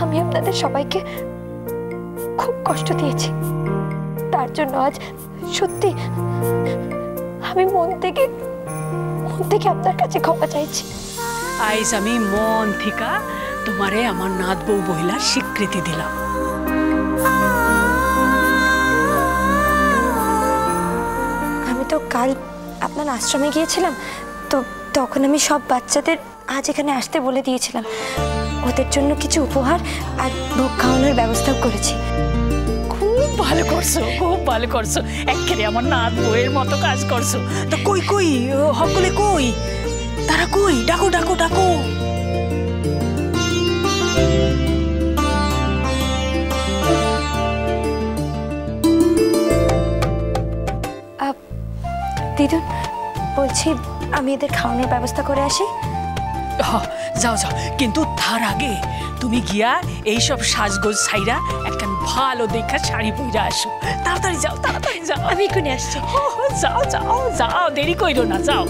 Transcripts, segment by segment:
আমি আপনাদের সবাইকে খুব কষ্ট দিয়েছি। তার জন্য আজ সত্যি আমি মন থেকে মন থেকে আপনার কাছে ক্ষমা চাইছি। আইজ আমি মন থিকা তোমারে আমার নাত বউ বহিলার স্বীকৃতি দিলাম। তো কাল আপনার আশ্রমে গিয়েছিলাম, তো তখন আমি সব বাচ্চাদের আজ এখানে আসতে বলে দিয়েছিলাম। ওদের জন্য কিছু উপহার আর ভোগ খাওয়ানোর ব্যবস্থাও করেছি। খুব ভালো করছ, খুব ভালো করছ। একেবারে আমার নাত বউয়ের মতো কাজ করছ। তা কই কই? সকলে কই? তারা কই? ডাকো ডাকো ডাকো। দিদুন বলছি আমি এদের খাওয়ানোর ব্যবস্থা করে আসি। যাও যাও। কিন্তু তার আগে তুমি গিয়া এইসব সাজগোজ সাইরা একখান ভালো দেখা শাড়ি পইরা আসো। তাড়াতাড়ি যাও তাড়াতাড়ি যাও। আমি এক্ষুনি আসছি। যাও যাও যাও। দেরি কইরো না যাও।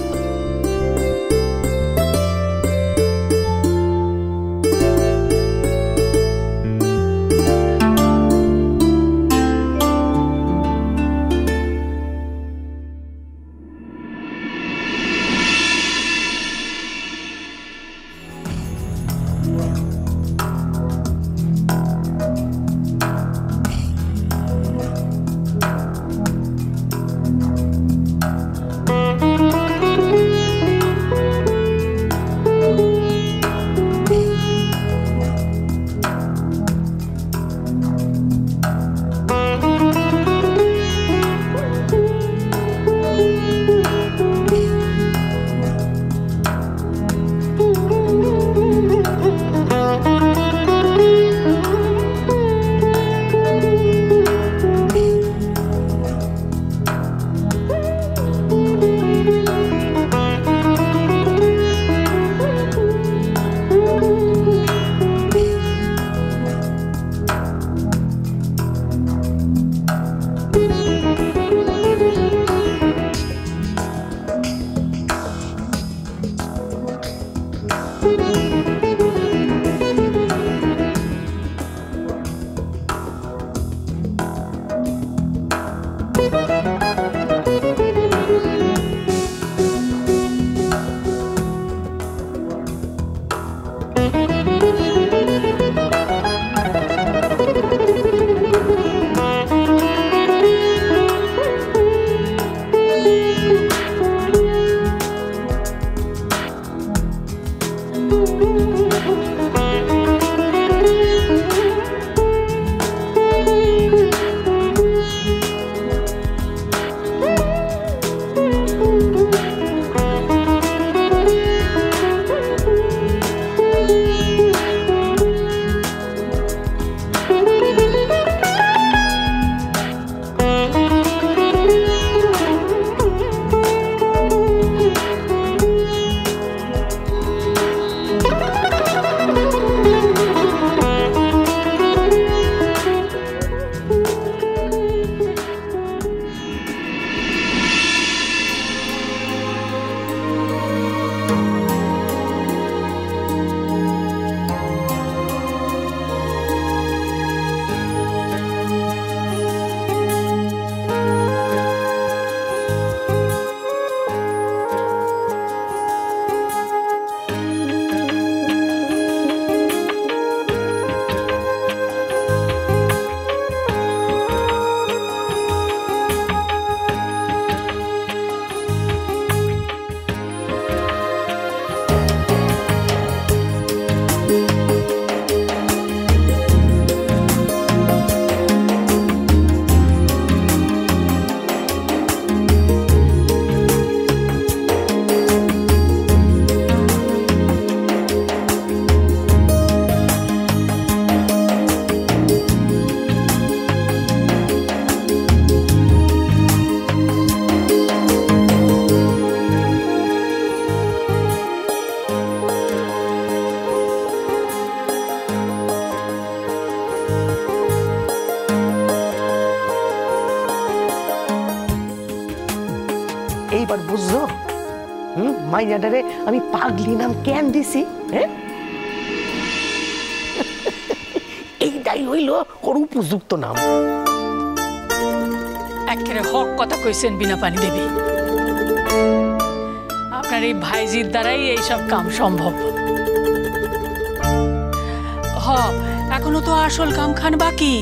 মাইয়াডারে আমি পাগলি নাম কেন দিছি হ্যাঁ? এইটাই হইল ওর উপযুক্ত নাম। একেবারে হক কথা কইছেন বিনা পানি দেবী। আপনার এই ভাইজির দ্বারাই এইসব কাম সম্ভব। হ, এখনও তো আসল কাম খান বাকি।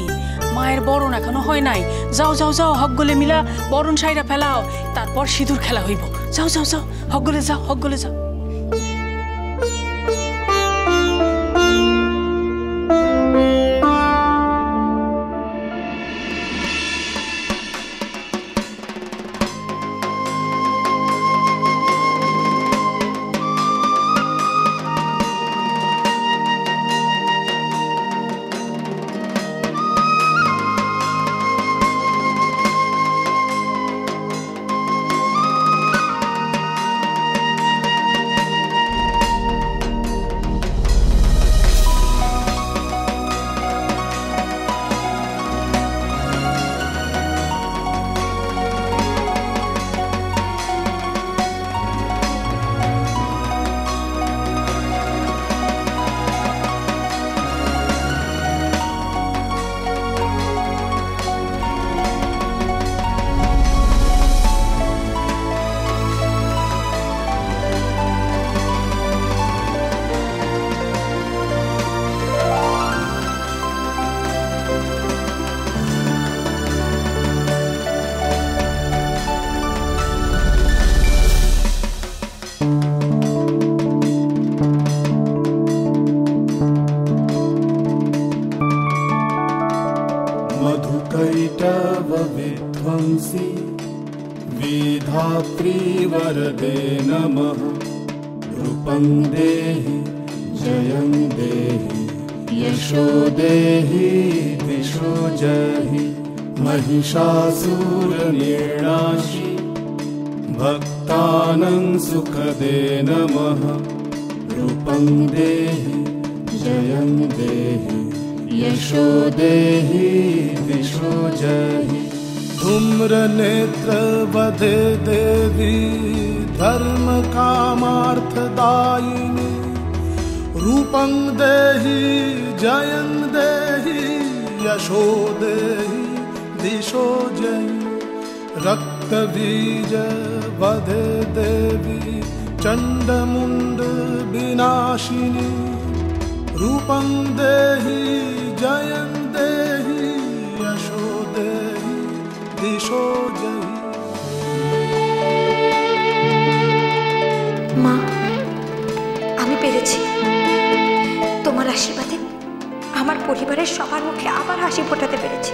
মায়ের বরণ এখনও হয় নাই। যাও যাও যাও হক গলে মিলা বরণ সাইরা ফেলাও। তারপর সিঁদুর খেলা হইব। যাও যাও যাও হক গলে যাও হক গলে যাও। मधुकैटवविध्वंसि विधात्रीवरदे नमः। रूपं देहि जयं देहि यशो देहि दिशो जहि। महिषासुरनिर्णाशि भक्तानं सुखदे नमः। रूपं देहि जयं देहि यशो देहि जहि धूम्रनेत्रवधे देवी धर्मकामार्थदायिनी। रूपं देहि जयं देहि यशो देहि दिशो जयि। रक्तबीज वधे देवी चण्डमुण्ड विनाशिनी। रूपं देहि जयं देहि মা, আমি পেরেছি। তোমার আশীর্বাদে আমার পরিবারের সবার মুখে আবার হাসি ফোটাতে পেরেছি।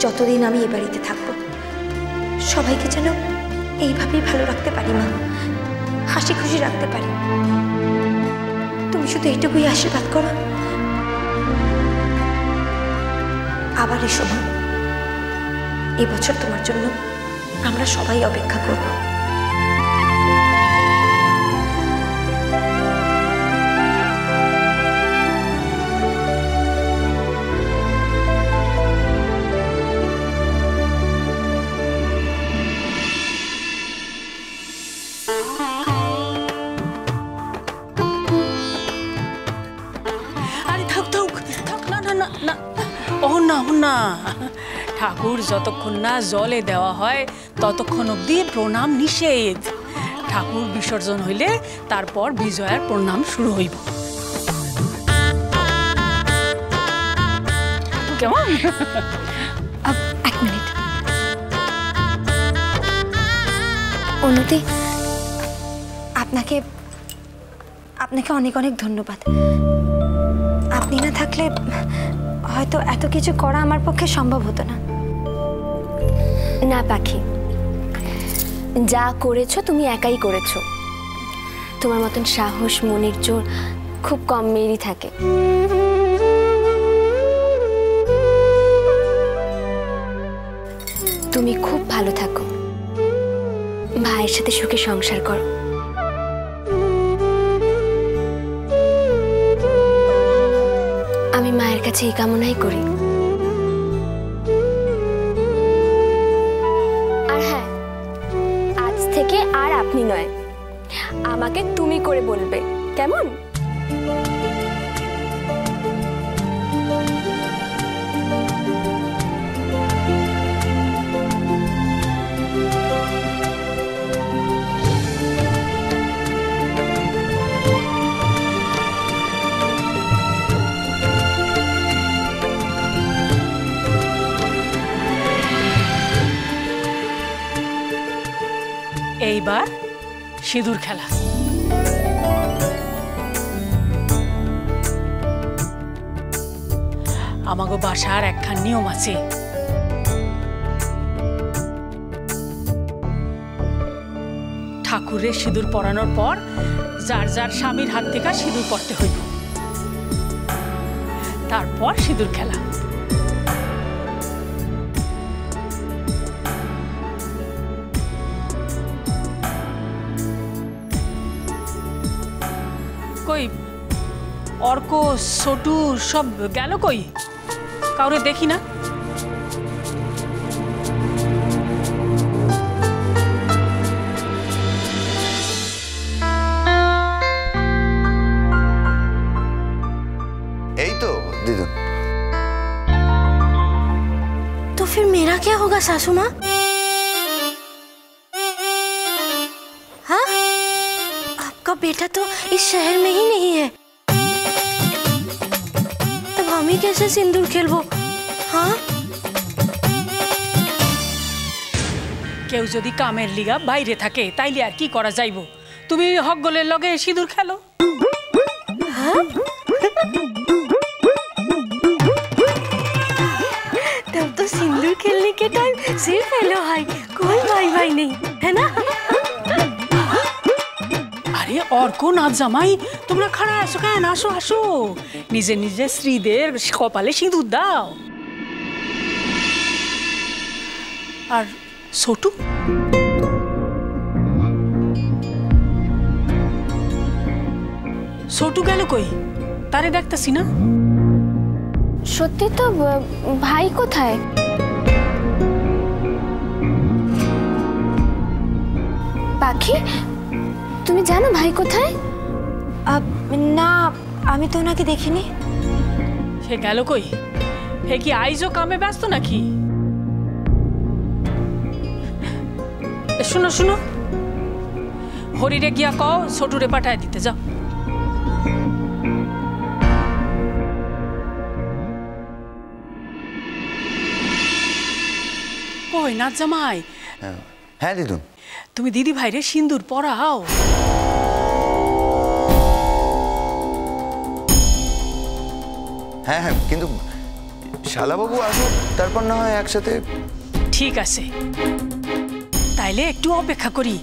যতদিন আমি এ বাড়িতে থাকব, সবাইকে যেন এইভাবেই ভালো রাখতে পারি, মা। হাসি খুশি রাখতে পারি। তুমি শুধু এইটুকুই আশীর্বাদ করো। আবার এসো মা। এবছর তোমার জন্য আমরা সবাই অপেক্ষা করব। না ও না। ঠাকুর যতক্ষণ না জলে দেওয়া হয় ততক্ষণ অবধি প্রণাম নিষেধ। ঠাকুর বিসর্জন হইলে তারপর বিজয়ার প্রণাম শুরু হইব। কেমন? এক মিনিট। অনুতি আপনাকে আপনাকে অনেক অনেক ধন্যবাদ। আপনি না থাকলে হয়তো এত কিছু করা আমার পক্ষে সম্ভব হতো না। না, পাখি। যা করেছ তুমি একাই করেছ। তোমার মতন সাহস, মনের জোর খুব কম মেয়েরই থাকে। তুমি খুব ভালো থাকো। ভাইয়ের সাথে সুখে সংসার করো। আমি মায়ের কাছে এই কামনাই করি। আর হ্যাঁ আজ থেকে আর আপনি নয়। আমাকে তুমি করে বলবে, কেমন? এইবার সিঁদুর খেলা। আমাগো বাসার একখান নিয়ম আছে। ঠাকুরের সিঁদুর পরানোর পর যার যার স্বামীর হাত থেকে সিঁদুর পরতে হইব। তারপর সিঁদুর খেলা। অর্ক ছোটু সব গেল কই কাউরে দেখি না এই তো দিদুন तो फिर मेरा क्या होगा सासू माँ हाँ आपका बेटा तो इस शहर में ही नहीं है कैसे सिंदूर खेलबो हाँ কেউ যদি কামের লিগা বাইরে থাকে তাইলে আর কি করা যাইব তুমি হকগলের লগে সিঁদুর খেলো तब तो सिंदूर खेलने के टाइम सिर्फ हेलो हाय कोई भाई भाई नहीं है ना আরে অর্ক না জামাই, তোমরা খাড়া আসো কেন? আসো আসো। নিজে নিজে স্ত্রীদের কপালে সিঁদুর দাও। আর ছোটু? ছোটু গেল কই? তারে দেখতাছি না? সত্যি তো ভাই কোথায়? পাখি? তুমি জানো ভাই কোথায়? अब না আমি তো ওনাকে দেখিনি। সে গেল কই? হে কি আইজও কামে ব্যস্ত নাকি? এ, শুনো শুনো। হরিরে গিয়া কও ছোটুরে পাঠায় দিতে যাও। কই না জামাই হ্যাঁ হ্যাঁ দিদুন। তুমি দিদি ভাইরে সিন্দুর পরাও? হ্যাঁ হ্যাঁ কিন্তু শালাবাবু আসুক তারপর না হয় একসাথে ঠিক আছে। তাইলে একটু অপেক্ষা করি।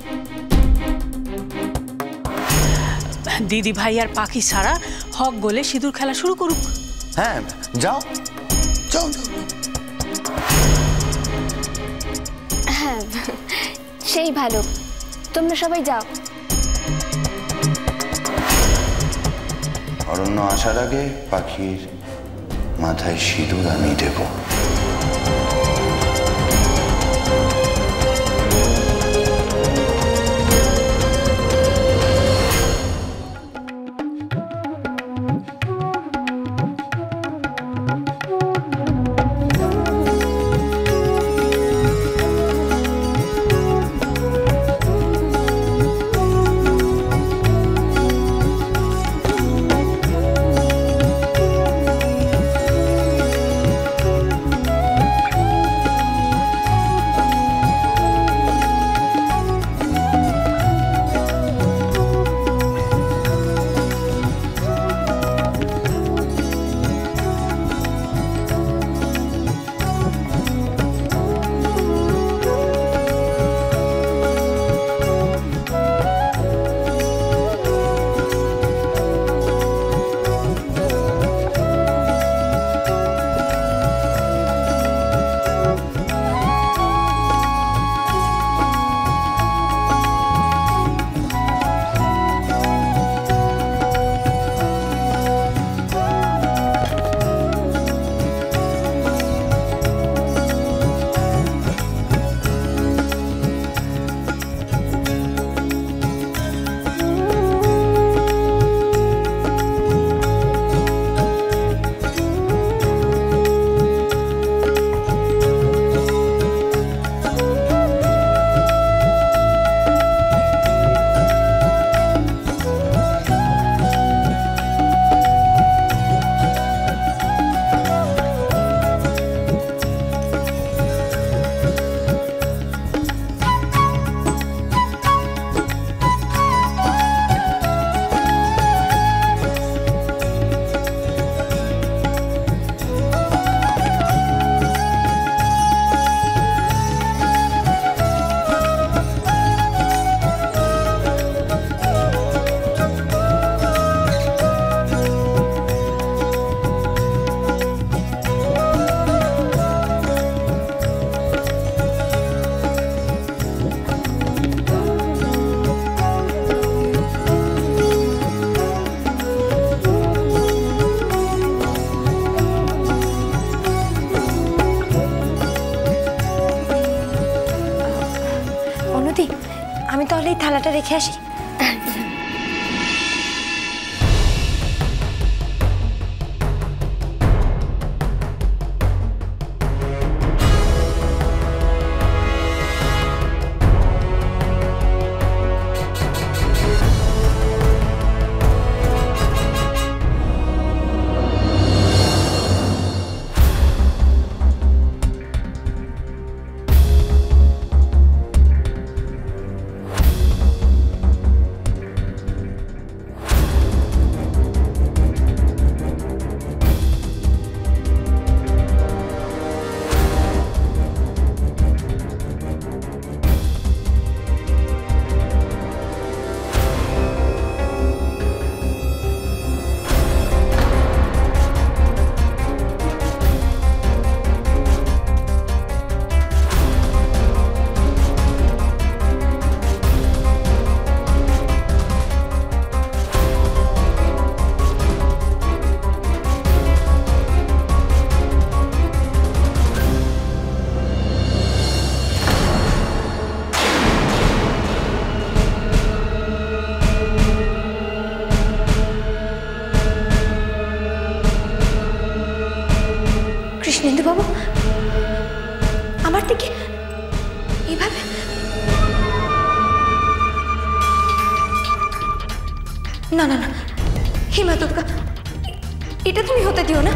দিদি ভাই আর পাখি ছাড়া হক গোলে সিঁদুর খেলা শুরু করুক। হ্যাঁ যাও। যাও যাও। হ্যাঁ সেই ভালো। তোমরা সবাই যাও। অরণ্য আসার আগে পাখির মাথায় সিঁদুর আমি দেব। এটা তুমি হতে দিও না।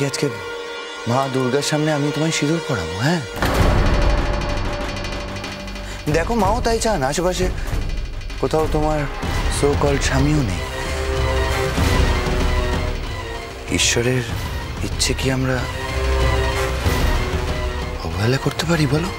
পাখি আজকে মা দুর্গার সামনে আমি তোমায় সিঁদুর পড়াবো হ্যাঁ? দেখো মাও তাই চান, আশেপাশে কোথাও তোমার সো কল স্বামীও নেই। ঈশ্বরের ইচ্ছে কি আমরা অবহেলা করতে পারি, বলো?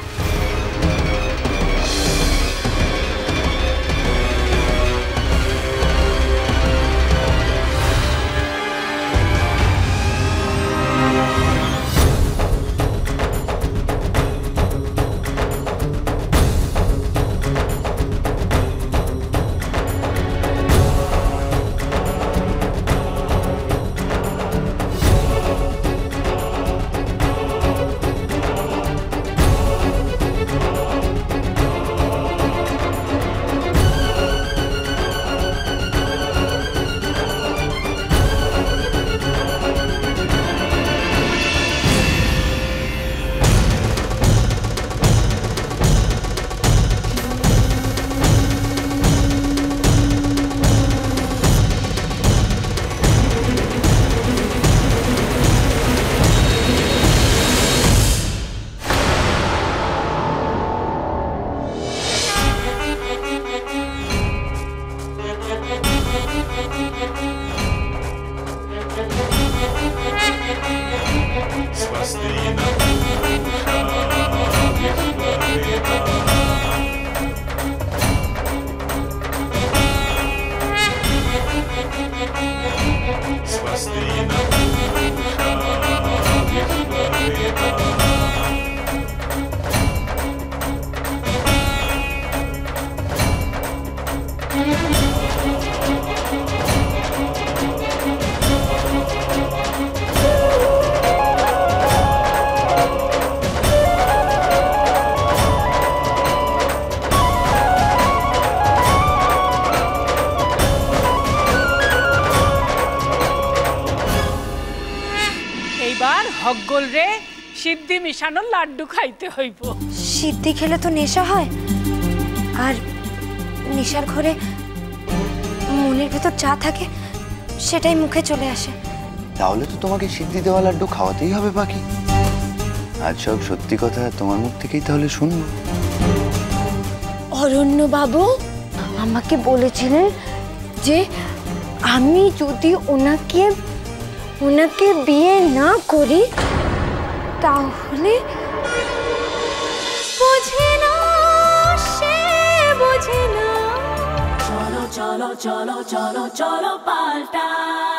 মিশানো লাড্ডু খাইতে হইব। সিদ্ধি খেলে তো নেশা হয়। আর নেশার ঘরে মনের ভেতর যা থাকে সেটাই মুখে চলে আসে। তাহলে তো তোমাকে সিদ্ধি দেওয়া লাড্ডু খাওয়াতেই হবে পাখি আজ সব সত্যি কথা তোমার মুখ থেকেই তাহলে শুনব। অরণ্য বাবু আমাকে বলেছিলেন যে আমি যদি ওনাকে ওনাকে বিয়ে না করি তাহলে বোঝে না সে বোঝে না cholo, cholo, cholo, cholo, cholo, palta.